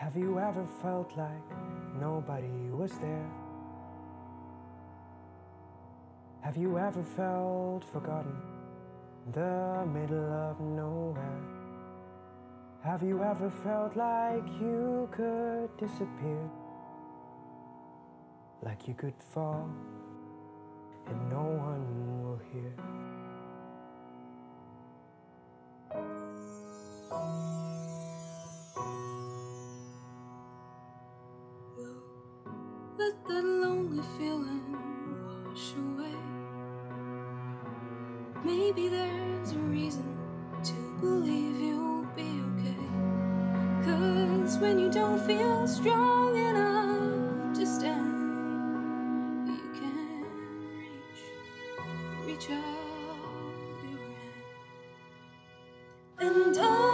Have you ever felt like nobody was there? Have you ever felt forgotten in the middle of nowhere? Have you ever felt like you could disappear? Like you could fall and no one will hear? Let that lonely feeling wash away. Maybe there's a reason to believe you'll be okay. Cause when you don't feel strong enough to stand, you can reach, reach out your hand. And oh,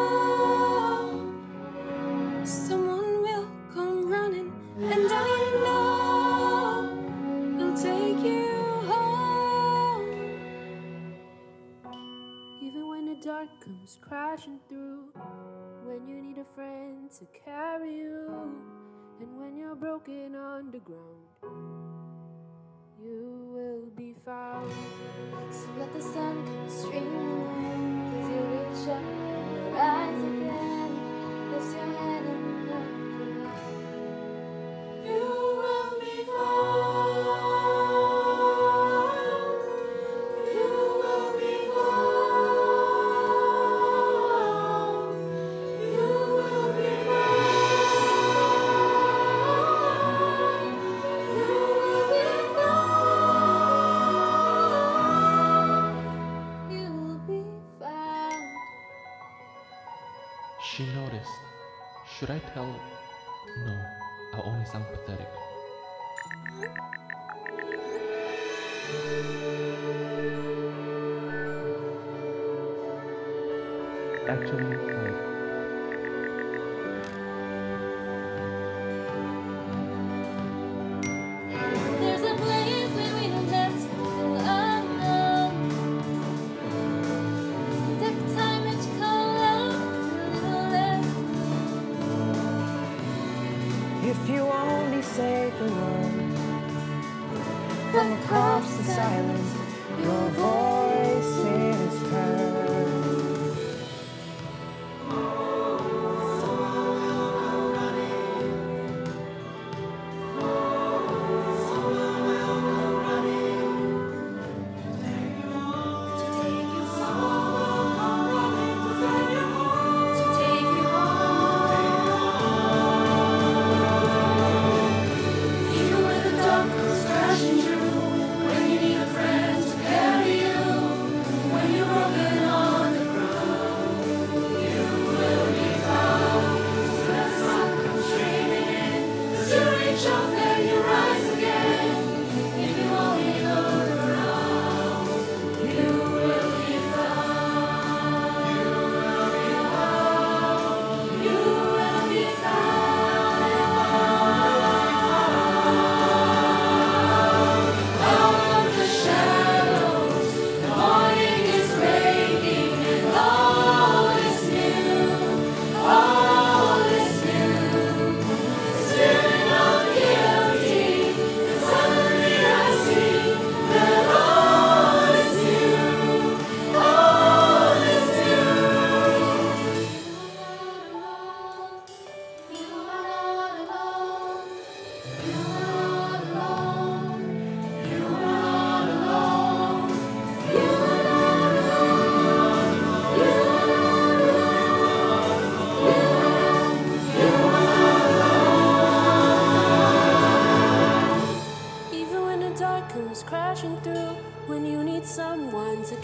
dark comes crashing through, when you need a friend to carry you, and when you're broken underground, you will be found. So let the sun come streaming in, cause you reach up and rise again. She noticed. Should I tell? No, I'll only sound pathetic. Actually, If you only say the word from across the silence,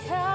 Yeah.